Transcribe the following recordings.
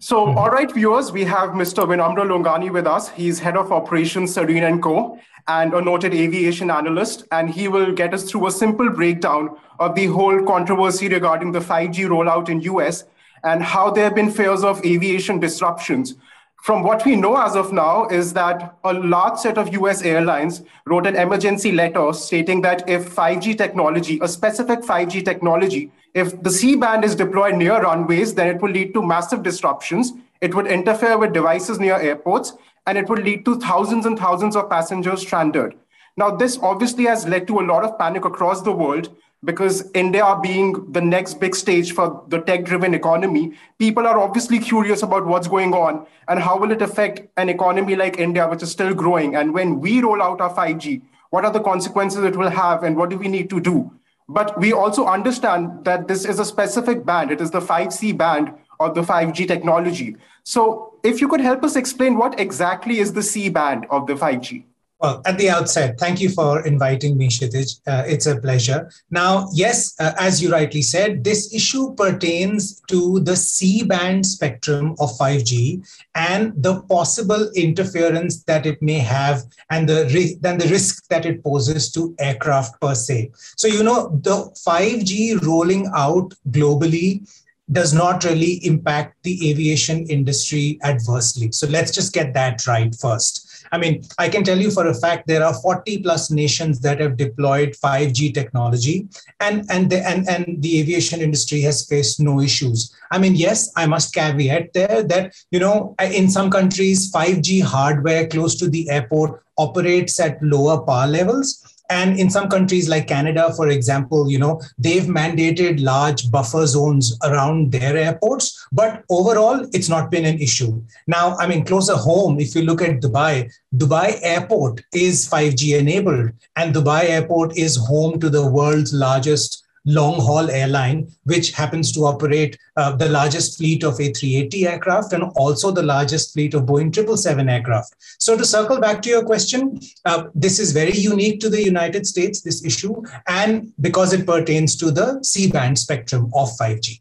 So, mm-hmm. all right, viewers, we have Mr. Vinamra Longani with us. He's head of operations, Sarin & Co., and a noted aviation analyst. And he will get us through a simple breakdown of the whole controversy regarding the 5G rollout in US and how there have been fears of aviation disruptions. From what we know as of now is that a large set of US airlines wrote an emergency letter stating that if 5G technology, a specific 5G technology, if the C band is deployed near runways, then it will lead to massive disruptions. It would interfere with devices near airports, and it would lead to thousands and thousands of passengers stranded. Now, this obviously has led to a lot of panic across the world because India being the next big stage for the tech driven economy, people are obviously curious about what's going on and how will it affect an economy like India, which is still growing. And when we roll out our 5G, what are the consequences it will have and what do we need to do? But we also understand that this is a specific band. It is the 5C band of the 5G technology. So if you could help us explain what exactly is the C band of the 5G? Well, at the outset, thank you for inviting me, Kshitij. Uh, it's a pleasure. Now, yes, uh, as you rightly said, this issue pertains to the C band spectrum of 5G and the possible interference that it may have and the, ri- and the risk that it poses to aircraft per se. So, you know, the 5G rolling out globally does not really impact the aviation industry adversely. So let's just get that right first. I mean, I can tell you for a fact there are 40 plus nations that have deployed 5G technology, and and the, and and the aviation industry has faced no issues. I mean, yes, I must caveat there that you know in some countries 5G hardware close to the airport operates at lower power levels and in some countries like canada for example you know they've mandated large buffer zones around their airports but overall it's not been an issue. Now i mean closer home if you look at dubai dubai airport is 5g enabled and dubai airport is home to the world's largest long haul airline, which happens to operate uh, the largest fleet of A380 aircraft and also the largest fleet of Boeing 777 aircraft. So, to circle back to your question, uh, this is very unique to the United States, this issue, and because it pertains to the C band spectrum of 5G.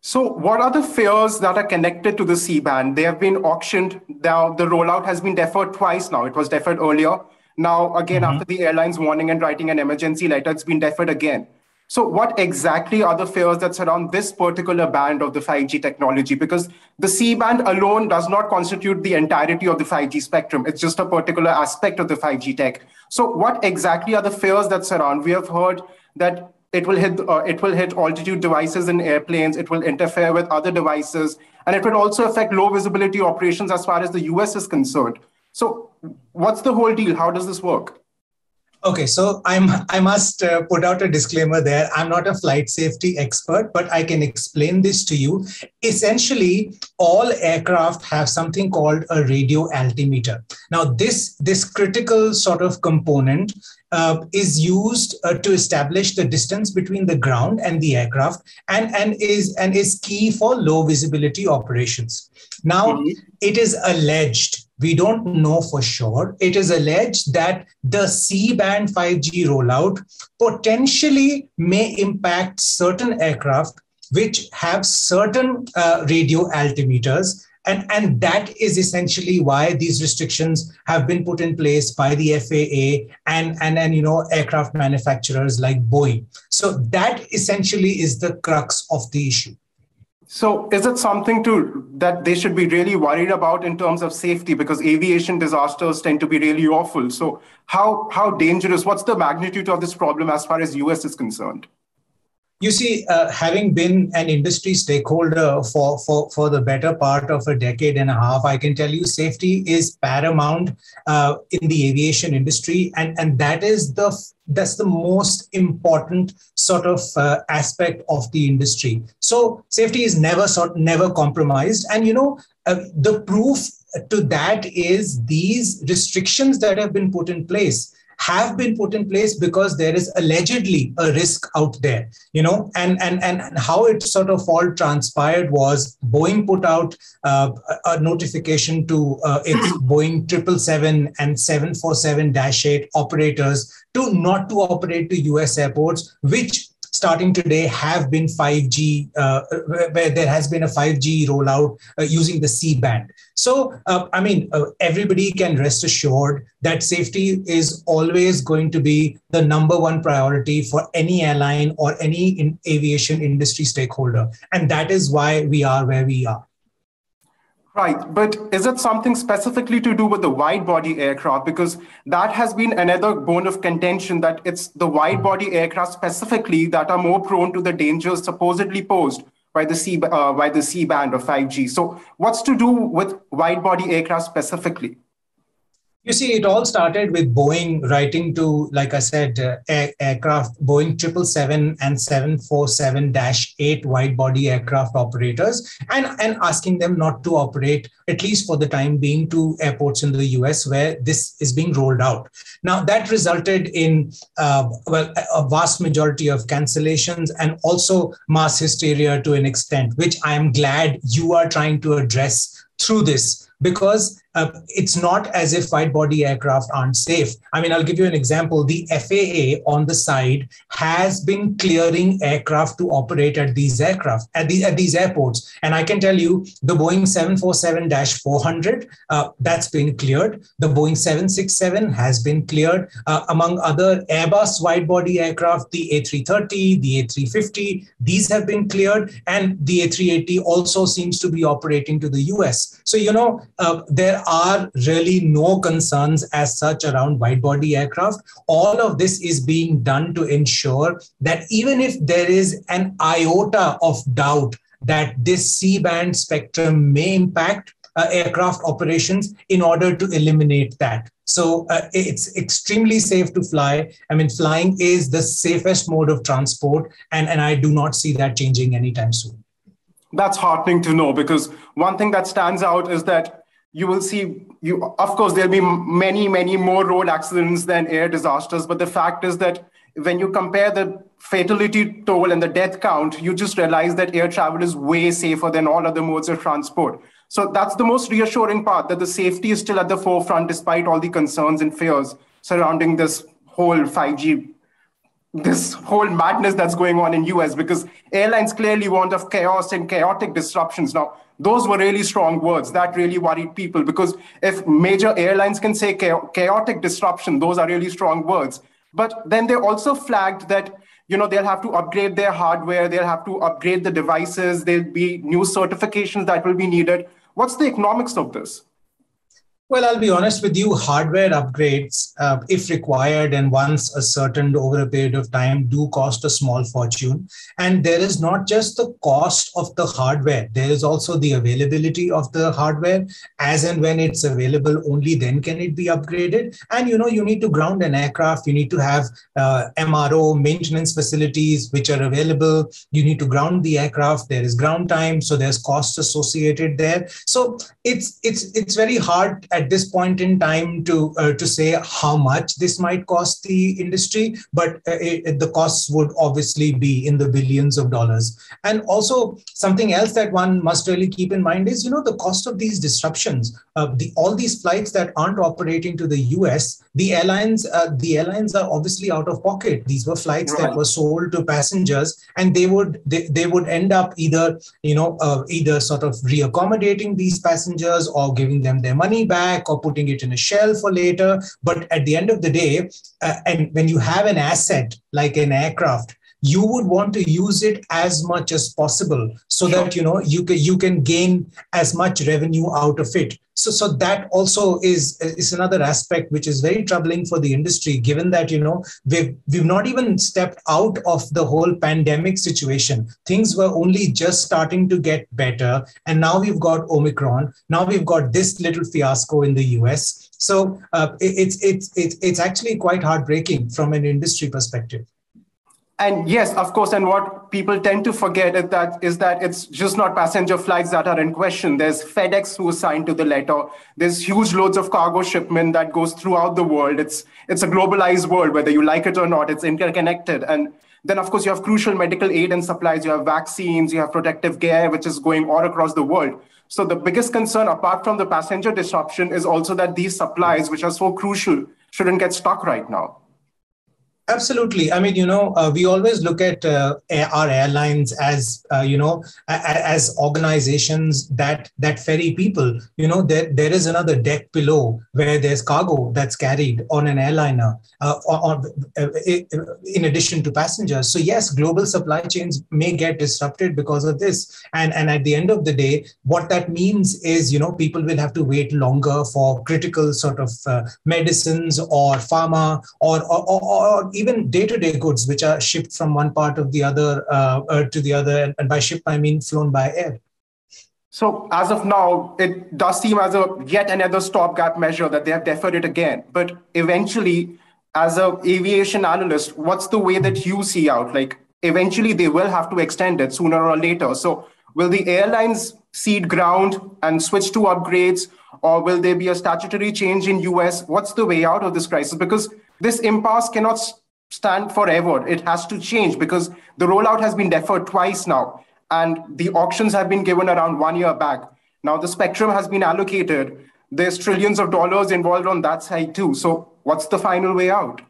So, what are the fears that are connected to the C band? They have been auctioned. Now, the rollout has been deferred twice now. It was deferred earlier. Now, again, mm-hmm. after the airlines warning and writing an emergency letter, it's been deferred again. So, what exactly are the fears that surround this particular band of the 5G technology? Because the C band alone does not constitute the entirety of the 5G spectrum. It's just a particular aspect of the 5G tech. So, what exactly are the fears that surround? We have heard that it will hit uh, it will hit altitude devices in airplanes. It will interfere with other devices, and it will also affect low visibility operations as far as the US is concerned. So, what's the whole deal? How does this work? Okay, so I'm I must uh, put out a disclaimer there. I'm not a flight safety expert, but I can explain this to you. Essentially, all aircraft have something called a radio altimeter. Now, this this critical sort of component uh, is used uh, to establish the distance between the ground and the aircraft, and and is and is key for low visibility operations. Now, mm-hmm. it is alleged we don't know for sure. It is alleged that the C band 5G rollout potentially may impact certain aircraft which have certain uh, radio altimeters. And, and that is essentially why these restrictions have been put in place by the FAA and, and, and you know aircraft manufacturers like Boeing. So that essentially is the crux of the issue. So, is it something to that they should be really worried about in terms of safety? Because aviation disasters tend to be really awful. So, how how dangerous? What's the magnitude of this problem as far as US is concerned? You see, uh, having been an industry stakeholder for, for, for the better part of a decade and a half, I can tell you safety is paramount uh, in the aviation industry. And, and that is the that's the most important sort of uh, aspect of the industry. So safety is never sort never compromised. And you know, uh, the proof to that is these restrictions that have been put in place have been put in place because there is allegedly a risk out there you know and and and how it sort of all transpired was boeing put out uh, a notification to uh, its boeing 777 and 747-8 operators to not to operate to us airports which starting today have been 5G, uh, where there has been a 5G rollout uh, using the C band. So, uh, I mean, uh, everybody can rest assured that safety is always going to be the number one priority for any airline or any in aviation industry stakeholder. And that is why we are where we are. Right, but is it something specifically to do with the wide body aircraft? Because that has been another bone of contention that it's the wide body aircraft specifically that are more prone to the dangers supposedly posed by the C uh, by the C band or 5G. So, what's to do with wide body aircraft specifically? You see, it all started with Boeing writing to, like I said, uh, air, aircraft, Boeing 777 and 747 8 wide body aircraft operators and, and asking them not to operate, at least for the time being, to airports in the US where this is being rolled out. Now, that resulted in, uh, well, a vast majority of cancellations and also mass hysteria to an extent, which I am glad you are trying to address through this because uh, it's not as if wide body aircraft aren't safe. I mean, I'll give you an example. The FAA on the side has been clearing aircraft to operate at these aircraft, at, the, at these airports. And I can tell you the Boeing 747-400, uh, that's been cleared. The Boeing 767 has been cleared. Uh, among other Airbus wide body aircraft, the A330, the A350, these have been cleared. And the A380 also seems to be operating to the US. So, you know, uh, there are really no concerns as such around wide body aircraft. All of this is being done to ensure that even if there is an iota of doubt that this C band spectrum may impact uh, aircraft operations in order to eliminate that. So uh, it's extremely safe to fly. I mean, flying is the safest mode of transport, and, and I do not see that changing anytime soon. That's heartening to know because one thing that stands out is that you will see you of course there'll be many many more road accidents than air disasters but the fact is that when you compare the fatality toll and the death count you just realize that air travel is way safer than all other modes of transport. So that's the most reassuring part that the safety is still at the forefront despite all the concerns and fears surrounding this whole 5g this whole madness that's going on in us because airlines clearly want of chaos and chaotic disruptions. Now those were really strong words that really worried people because if major airlines can say chaotic disruption those are really strong words. But then they also flagged that you know they'll have to upgrade their hardware they'll have to upgrade the devices there'll be new certifications that will be needed. What's the economics of this well, I'll be honest with you, hardware upgrades, uh, if required and once ascertained over a period of time, do cost a small fortune. And there is not just the cost of the hardware, there is also the availability of the hardware. As and when it's available, only then can it be upgraded. And you know, you need to ground an aircraft, you need to have uh, MRO maintenance facilities which are available. You need to ground the aircraft, there is ground time, so there's costs associated there. So it's it's it's very hard at this point in time to uh, to say how much this might cost the industry, but uh, it, the costs would obviously be in the billions of dollars. And also something else that one must really keep in mind is you know the cost of these disruptions. Uh, the all these flights that aren't operating to the U.S. The airlines uh, the airlines are obviously out of pocket. These were flights right. that were sold to passengers, and they would they, they would end up either you know uh, either sort of reaccommodating these passengers or giving them their money back or putting it in a shell for later. But at the end of the day, uh, and when you have an asset like an aircraft, you would want to use it as much as possible so sure. that you know you can you can gain as much revenue out of it so so that also is is another aspect which is very troubling for the industry given that you know we've we've not even stepped out of the whole pandemic situation. Things were only just starting to get better and now we've got omicron. Now we've got this little fiasco in the us so uh, it's it's it's it's actually quite heartbreaking from an industry perspective and yes, of course, and what people tend to forget is that is that it's just not passenger flights that are in question. There's FedEx who signed to the letter. There's huge loads of cargo shipment that goes throughout the world. It's it's a globalized world, whether you like it or not. It's interconnected. And then, of course, you have crucial medical aid and supplies. You have vaccines. You have protective gear, which is going all across the world. So the biggest concern, apart from the passenger disruption, is also that these supplies, which are so crucial, shouldn't get stuck right now. Absolutely. I mean, you know, uh, we always look at uh, our airlines as, uh, you know, as organizations that that ferry people. You know, there there is another deck below where there's cargo that's carried on an airliner, uh, on, uh, in addition to passengers. So yes, global supply chains may get disrupted because of this. And and at the end of the day, what that means is, you know, people will have to wait longer for critical sort of uh, medicines or pharma or or, or, or even day-to-day goods which are shipped from one part of the other uh, uh, to the other and by ship i mean flown by air. So as of now it does seem as a yet another stopgap measure that they have deferred it again. But eventually as a aviation analyst what's the way that you see out? Like eventually they will have to extend it sooner or later. So will the airlines cede ground and switch to upgrades or will there be a statutory change in us what's the way out of this crisis? Because this impasse cannot stand forever. It has to change because the rollout has been deferred twice now, and the auctions have been given around one year back. Now the spectrum has been allocated. There's trillions of dollars involved on that side too. So what's the final way out?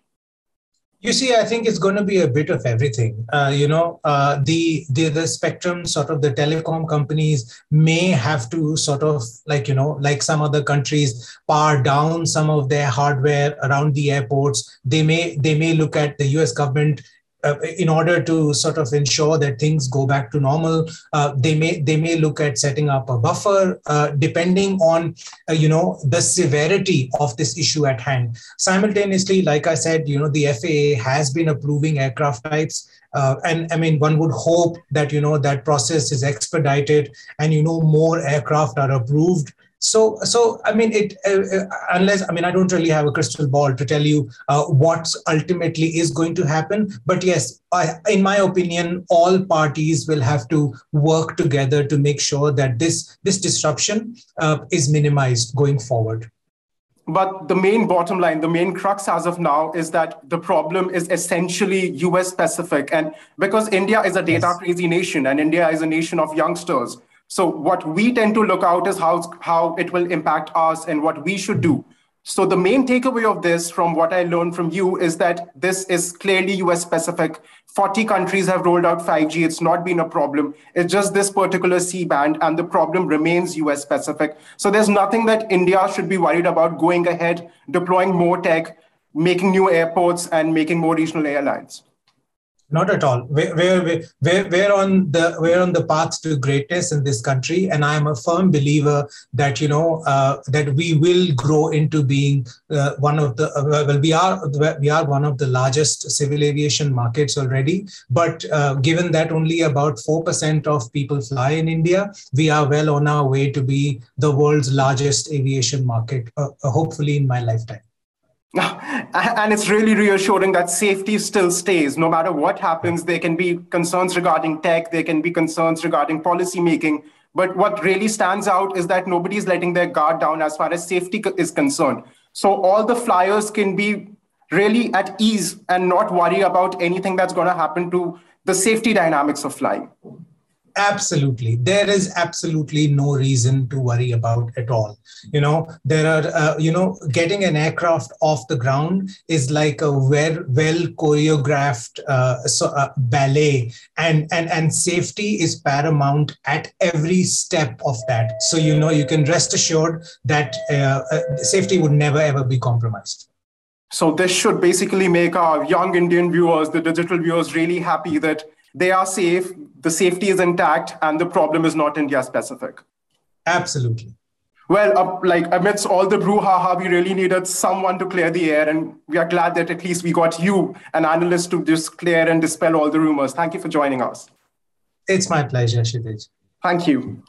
You see, I think it's going to be a bit of everything. Uh, you know, uh, the, the the spectrum, sort of the telecom companies may have to sort of like you know, like some other countries, power down some of their hardware around the airports. They may they may look at the U.S. government uh, in order to sort of ensure that things go back to normal uh, they may they may look at setting up a buffer uh, depending on uh, you know the severity of this issue at hand. Simultaneously like i said you know the faa has been approving aircraft types uh, and i mean one would hope that you know that process is expedited and you know more aircraft are approved so so i mean it uh, uh, unless i mean i don't really have a crystal ball to tell you uh, what ultimately is going to happen. But yes I, in my opinion all parties will have to work together to make sure that this this disruption uh, is minimized going forward. But the main bottom line, the main crux as of now is that the problem is essentially US specific. And because India is a data crazy nation and India is a nation of youngsters, so what we tend to look out is how, how it will impact us and what we should do. So the main takeaway of this from what I learned from you is that this is clearly US specific. 40 countries have rolled out 5G. It's not been a problem. It's just this particular C band and the problem remains US specific. So there's nothing that India should be worried about going ahead, deploying more tech, making new airports and making more regional airlines not at all. We're, we're, we're, on the we're on the path to greatness in this country and i am a firm believer that you know uh, that we will grow into being uh, one of the uh, well we are we are one of the largest civil aviation markets already but uh, given that only about 4% of people fly in india we are well on our way to be the world's largest aviation market uh, hopefully in my lifetime and it's really reassuring that safety still stays. No matter what happens there can be concerns regarding tech there can be concerns regarding policy making. But what really stands out is that nobody's letting their guard down as far as safety is concerned. So all the flyers can be really at ease and not worry about anything that's going to happen to the safety dynamics of flying absolutely. There is absolutely no reason to worry about at all. You know there are uh, you know getting an aircraft off the ground is like a well well choreographed uh, so, uh, ballet and and and safety is paramount at every step of that. So you know you can rest assured that uh, uh, safety would never ever be compromised. So this should basically make our young indian viewers the digital viewers really happy that they are safe, the safety is intact, and the problem is not India specific. Absolutely. Well, uh, like amidst all the brouhaha, we really needed someone to clear the air, and we are glad that at least we got you, an analyst, to just clear and dispel all the rumors. Thank you for joining us. It's my pleasure, Kshitij. Thank you.